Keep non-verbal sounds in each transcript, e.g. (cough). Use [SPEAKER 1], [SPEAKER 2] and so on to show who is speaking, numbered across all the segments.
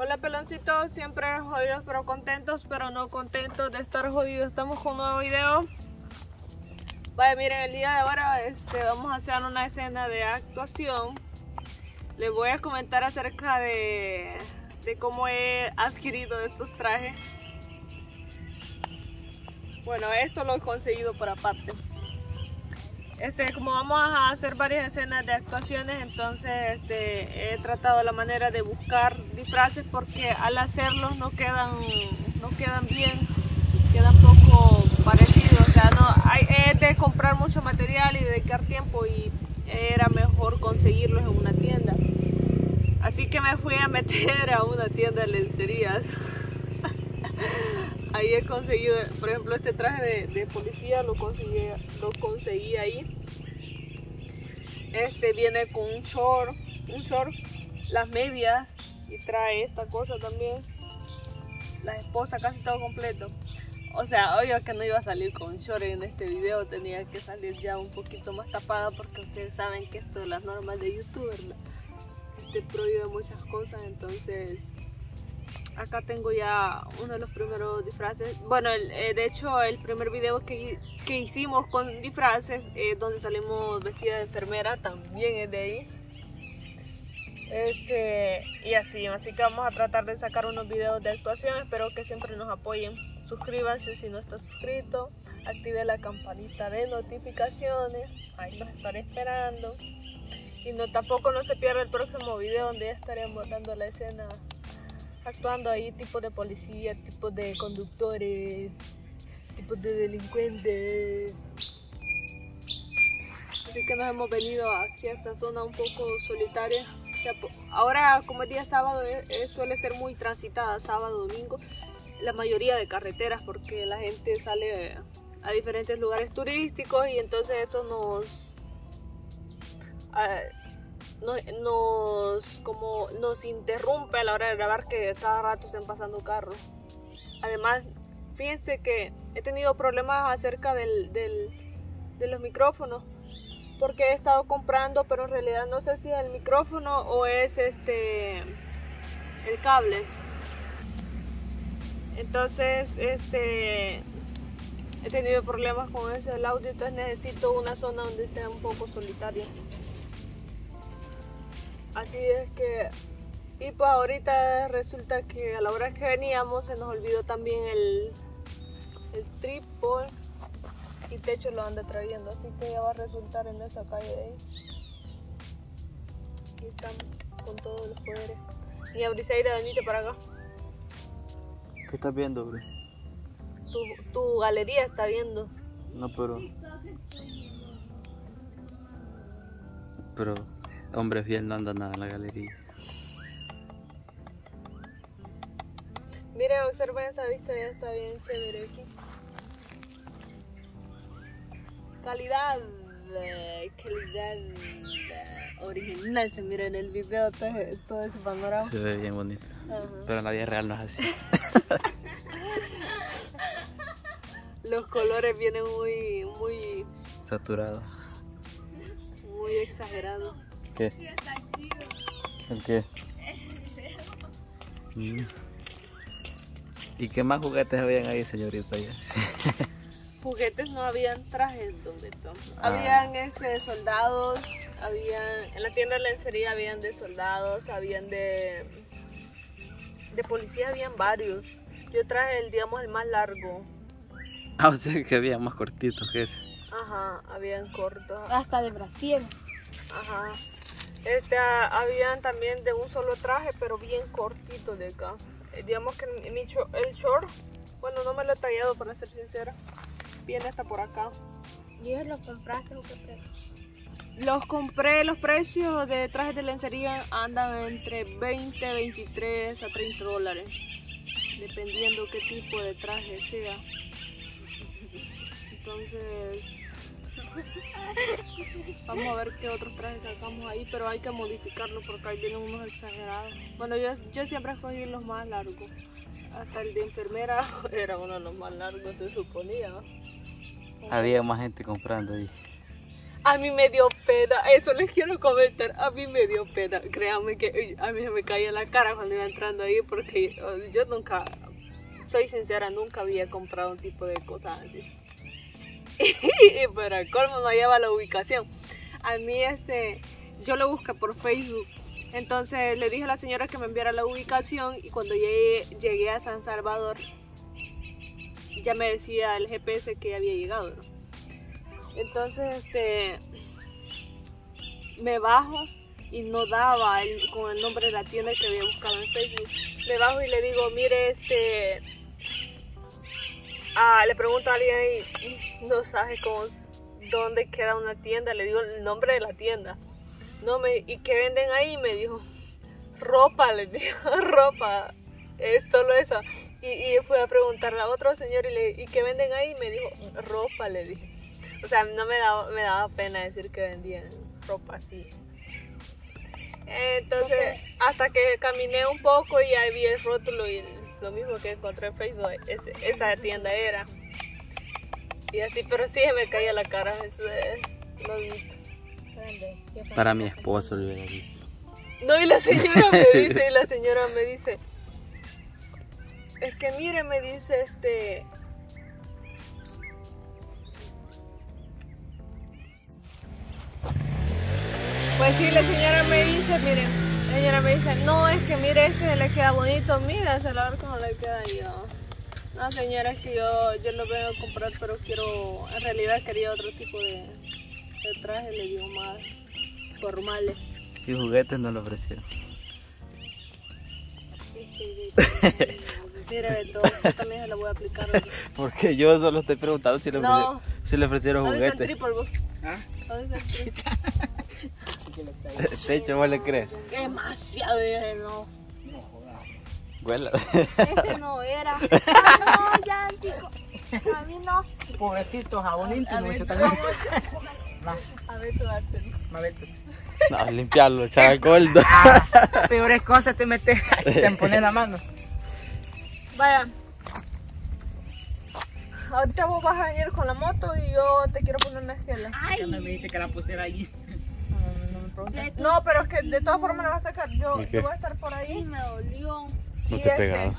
[SPEAKER 1] Hola peloncitos, siempre jodidos pero contentos, pero no contentos de estar jodidos. Estamos con un nuevo video. Vaya, miren, el día de ahora este, vamos a hacer una escena de actuación. Les voy a comentar acerca de, de cómo he adquirido estos trajes. Bueno, esto lo he conseguido por aparte. Este, como vamos a hacer varias escenas de actuaciones, entonces este, he tratado la manera de buscar disfraces porque al hacerlos no quedan, no quedan bien, quedan poco parecidos. O sea, no, hay de comprar mucho material y dedicar tiempo y era mejor conseguirlos en una tienda. Así que me fui a meter a una tienda de lencerías. (laughs) ahí he conseguido, por ejemplo, este traje de, policía lo conseguí, lo conseguí ahí. Este viene con un short, un short, las medias y trae esta cosa también. La esposa casi todo completo. O sea, obvio que no iba a salir con short en este video, tenía que salir ya un poquito más tapada porque ustedes saben que esto de las normas de youtuber te prohíbe muchas cosas, entonces acá tengo ya uno de los primeros disfraces. Bueno, eh, de hecho el primer video que, hicimos con disfraces, eh, donde salimos vestida de enfermera, también es de ahí. Este, y así, así que vamos a tratar de sacar unos videos de actuación, espero que siempre nos apoyen. Suscríbanse si no está suscrito, active la campanita de notificaciones, ahí nos estaré esperando. Y no, tampoco no se pierda el próximo video donde ya estaremos dando la escena actuando ahí tipos de policía, tipos de conductores, tipos de delincuentes. Así que nos hemos venido aquí a esta zona un poco solitaria. ahora como es día sábado eh, eh, suele ser muy transitada, sábado, domingo, la mayoría de carreteras porque la gente sale a diferentes lugares turísticos y entonces eso nos nos, como nos interrumpe a la hora de grabar que cada rato estén pasando carros. Además, fíjense que he tenido problemas acerca del, de los micrófonos porque he estado comprando pero en realidad no sé si es el micrófono o es este el cable. Entonces este he tenido problemas con eso. Del audio entonces necesito una zona donde esté un poco solitaria Así es que, y pues ahorita resulta que a la hora que veníamos se nos olvidó también el, el trípode y techo lo anda trayendo, así que ya va a resultar en esa calle de ahí. Aquí están con todos los poderes. Y de venite para acá.
[SPEAKER 2] ¿Qué estás viendo, bro?
[SPEAKER 1] Tu, tu galería está viendo.
[SPEAKER 2] No, pero... Pero... Hombre fiel no anda nada en la galería.
[SPEAKER 1] Mire, observa esa vista, ya está bien chévere aquí. Calidad, calidad original se mira en el video todo, ese panorama.
[SPEAKER 2] Se ve bien bonito. Pero en la vida real no es así. (laughs)
[SPEAKER 1] Los colores vienen muy, muy
[SPEAKER 2] saturados.
[SPEAKER 1] Muy exagerados
[SPEAKER 2] qué? ¿El qué? (laughs) Mm. ¿Y qué más juguetes habían ahí, señorita? (laughs)
[SPEAKER 1] juguetes no habían trajes donde ah. Habían este, soldados, habían, en la tienda de lencería habían de soldados, habían de, de policía, habían varios. Yo traje el, digamos, el más largo.
[SPEAKER 2] Ah, o sea que había más cortitos que ese.
[SPEAKER 1] Ajá, habían cortos.
[SPEAKER 3] Hasta de Brasil.
[SPEAKER 1] Ajá. Este, habían también de un solo traje, pero bien cortito de acá. Eh, digamos que mi, el short, bueno, no me lo he tallado para ser sincera. Viene hasta por acá.
[SPEAKER 3] ¿Y los compraste o qué
[SPEAKER 1] Los compré, los precios de trajes de lencería andan entre 20, 23 a 30 dólares. Dependiendo qué tipo de traje sea. Entonces, Vamos a ver qué otros trajes sacamos ahí, pero hay que modificarlo porque ahí vienen unos exagerados. Bueno, yo, yo siempre escogí los más largos. Hasta el de enfermera (laughs) era uno de los más largos, se suponía.
[SPEAKER 2] Había más gente comprando ahí.
[SPEAKER 1] A mí me dio pena, eso les quiero comentar. A mí me dio pena. Créanme que a mí se me caía la cara cuando iba entrando ahí porque yo, yo nunca, soy sincera, nunca había comprado un tipo de cosas así. (laughs) y para colmo no hallaba la ubicación. A mí este, yo lo busqué por Facebook. Entonces le dije a la señora que me enviara la ubicación y cuando llegué, llegué a San Salvador ya me decía el GPS que había llegado. ¿no? Entonces este me bajo y no daba el- con el nombre de la tienda que había buscado en Facebook. Me bajo y le digo, mire este Ah, le pregunto a alguien y no sabe cómo, dónde queda una tienda. Le digo el nombre de la tienda. No me, ¿y qué venden ahí? Me dijo, ropa, le (laughs) digo, ropa. Es solo eso. Y, y fui a preguntarle a otro señor y le ¿y qué venden ahí? Me dijo, ropa, le dije. O sea, no me daba, me daba pena decir que vendían ropa así. Entonces, hasta que caminé un poco y ahí vi el rótulo y lo mismo que encontré en Facebook, esa tienda era. Y así, pero sí se me caía la cara, eso es lo vi.
[SPEAKER 2] Para mi esposo le hubiera dicho.
[SPEAKER 1] No, y la señora me (laughs) dice, y la señora me dice, es que mire, me dice este... Pues sí, la señora me dice, mire, la señora me dice, no, es que mire, este le queda bonito, mira, se la ver cómo le queda yo. No, señora, es que yo, yo lo vengo a comprar, pero quiero, en realidad quería otro tipo de, de traje, le digo más formales.
[SPEAKER 2] Y juguetes no le ofrecieron. (laughs)
[SPEAKER 1] Mira, Beto, yo también se la voy a aplicar.
[SPEAKER 2] Porque yo solo estoy preguntando si le
[SPEAKER 1] No.
[SPEAKER 2] ofrecieron, si le ofrecieron
[SPEAKER 1] ¿Dónde está el
[SPEAKER 2] juguetes.
[SPEAKER 1] triple, vos?
[SPEAKER 4] ¿Ah?
[SPEAKER 1] ¿Dónde está el triple? (laughs)
[SPEAKER 2] De hecho, vos le crees.
[SPEAKER 1] Demasiado, dije, no.
[SPEAKER 2] Huela.
[SPEAKER 3] Ese no era. (laughs) Ah, no, ya, chico. A mí no.
[SPEAKER 4] Pobrecito, jabón íntimo.
[SPEAKER 1] A ver,
[SPEAKER 4] mucho también. (laughs)
[SPEAKER 1] A ver, tú dárselo.
[SPEAKER 4] A ver, tú.
[SPEAKER 2] No, limpiarlo, chaval gordo.
[SPEAKER 4] Ah, peores cosas te metes, te pones la mano.
[SPEAKER 1] Vaya. Ahorita vos vas a venir con la moto y yo te quiero poner una esquela.
[SPEAKER 4] Ya me dijiste que la pusiera ahí. No
[SPEAKER 1] pero es que de todas formas la vas a sacar. Yo, yo voy a estar por
[SPEAKER 3] Sí,
[SPEAKER 1] ahí.
[SPEAKER 3] me dolió.
[SPEAKER 2] No
[SPEAKER 1] Y
[SPEAKER 2] te he
[SPEAKER 1] este-
[SPEAKER 2] pegado.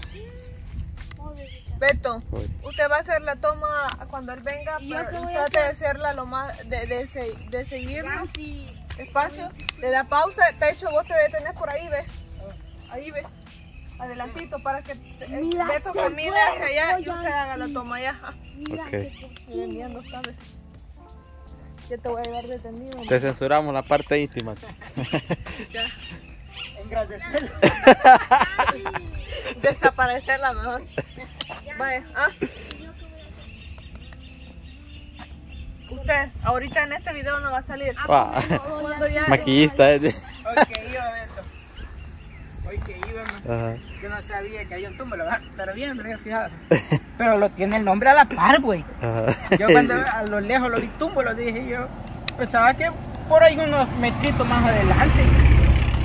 [SPEAKER 1] Beto,
[SPEAKER 2] Voy.
[SPEAKER 1] usted va a hacer la toma cuando él venga,
[SPEAKER 3] ¿Y yo
[SPEAKER 1] pero
[SPEAKER 3] a
[SPEAKER 1] trate de
[SPEAKER 3] hacer?
[SPEAKER 1] hacerla lo más, de, de, se- de seguirlo.
[SPEAKER 3] Nancy.
[SPEAKER 1] Espacio, le da pausa, de hecho vos te detenés por ahí, ves. Ahí ves. Adelantito para que eh,
[SPEAKER 3] Mira,
[SPEAKER 1] Beto camine hacia allá y usted haga la
[SPEAKER 3] sí.
[SPEAKER 1] toma allá.
[SPEAKER 3] Mira
[SPEAKER 2] Ok.
[SPEAKER 1] Yo te voy a llevar detenido.
[SPEAKER 2] Te censuramos la parte íntima. (laughs)
[SPEAKER 1] Ya. Desaparecerla mejor. Vaya, ah. Usted, ahorita en este video no va a salir.
[SPEAKER 2] Ah,
[SPEAKER 1] Cuando ya-
[SPEAKER 2] Maquillista. eh.
[SPEAKER 4] Que iba, Beto. Hoy que iba, man.
[SPEAKER 2] Ajá.
[SPEAKER 4] yo no sabía que había un túmulo, ¿verdad? pero bien, me había fijado. (laughs) Pero lo tiene el nombre a la par, güey. Yo cuando (laughs) a lo lejos lo vi túmulo, dije yo, pensaba que por ahí unos metritos más adelante.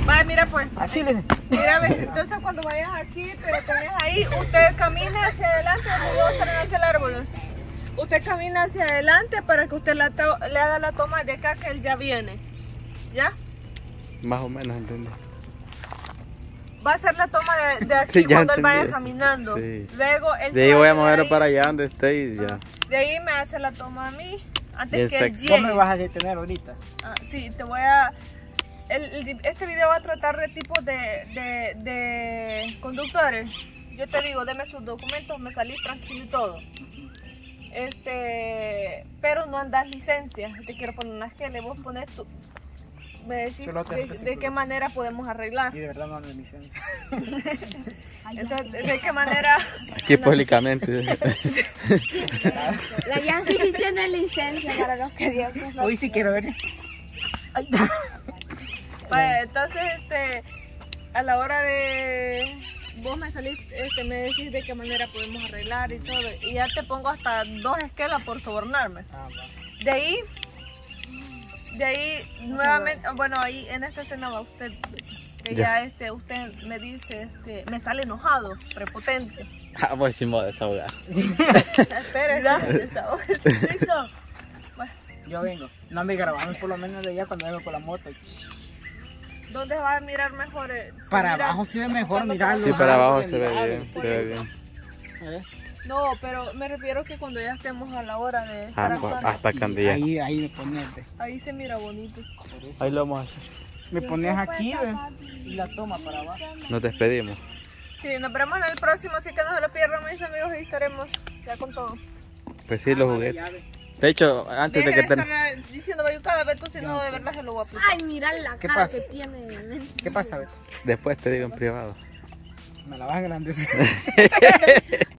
[SPEAKER 1] Vaya, mira pues.
[SPEAKER 4] Así le
[SPEAKER 1] Mira, entonces cuando vayas aquí, te detenés ahí, usted camina hacia adelante, hacia el árbol. Usted camina hacia adelante para que usted la le haga la toma de acá que él ya viene. ¿Ya?
[SPEAKER 2] Más o menos entendí.
[SPEAKER 1] Va a hacer la toma de, de (laughs) aquí
[SPEAKER 2] Sí,
[SPEAKER 1] cuando él vaya
[SPEAKER 2] entendí.
[SPEAKER 1] caminando.
[SPEAKER 2] Sí.
[SPEAKER 1] Luego él
[SPEAKER 2] De
[SPEAKER 1] se
[SPEAKER 2] ahí
[SPEAKER 1] va
[SPEAKER 2] voy a
[SPEAKER 1] ahí.
[SPEAKER 2] para allá donde esté y ya.
[SPEAKER 1] De ahí me hace la toma a mí antes que él llegue.
[SPEAKER 4] ¿Cómo me vas a detener ahorita?
[SPEAKER 1] Ah, sí, te voy a... el- el- este video va a tratar de tipos de, de, de conductores. Yo te digo, deme sus documentos, me salís tranquilo y todo. Este, pero no andas licencia. Te quiero poner una esquela y vos pones tu... Me decís de, de qué manera podemos arreglar.
[SPEAKER 4] Y de verdad no licencia. (laughs)
[SPEAKER 1] Entonces, de qué manera...
[SPEAKER 2] Aquí públicamente. (laughs)
[SPEAKER 3] La Yancy sí tiene licencia para los que Dios nos lo
[SPEAKER 4] Hoy sí quiero ver.
[SPEAKER 1] Vaya, entonces, este, a la hora de vos me salís, este, me decís de qué manera podemos arreglar y todo, y ya te pongo hasta dos esquelas por sobornarme.
[SPEAKER 4] Ah.
[SPEAKER 1] De ahí, de ahí nuevamente, bueno, ahí en esa escena va usted, que ya,
[SPEAKER 2] Ya.
[SPEAKER 1] este, usted me dice, este, me sale enojado, prepotente. (laughs)
[SPEAKER 2] Ah, voy sin modo desahogar. (laughs)
[SPEAKER 1] Desahógese. Listo. Bueno,
[SPEAKER 4] Yo vengo. No me grabamos por lo menos de allá cuando vengo con la moto.
[SPEAKER 1] ¿Dónde va a mirar mejor? eh? Se
[SPEAKER 4] Para
[SPEAKER 1] mira
[SPEAKER 4] abajo sí ve mejor mirarlo.
[SPEAKER 2] Sí,
[SPEAKER 1] para
[SPEAKER 2] abajo se ve bien, se ve
[SPEAKER 1] eso.
[SPEAKER 2] bien.
[SPEAKER 1] No, pero me refiero que cuando ya estemos a la hora de estar
[SPEAKER 2] Ah, hasta Candilla.
[SPEAKER 4] Ahí, ahí me pones, ve.
[SPEAKER 1] ahí se mira bonito.
[SPEAKER 2] Ahí lo vamos a hacer.
[SPEAKER 4] Me pones aquí, ve. Y la toma para abajo.
[SPEAKER 2] Nos despedimos.
[SPEAKER 1] Sí, nos veremos en el próximo, así que no se lo pierdan mis amigos y estaremos ya con todo.
[SPEAKER 2] Pues sí, los
[SPEAKER 4] Ah,
[SPEAKER 2] juguetes.
[SPEAKER 4] ya, ve.
[SPEAKER 2] De hecho, antes de que te...
[SPEAKER 1] estar diciendo cada vez tú si no de verdad se lo voy a aplicar.
[SPEAKER 3] Ay, mira la
[SPEAKER 4] ¿Qué
[SPEAKER 3] cara
[SPEAKER 4] pasa?
[SPEAKER 3] que tiene.
[SPEAKER 4] ¿Qué pasa, ve?
[SPEAKER 2] Después te digo en privado.
[SPEAKER 4] Me la vas a engrandecer. (laughs)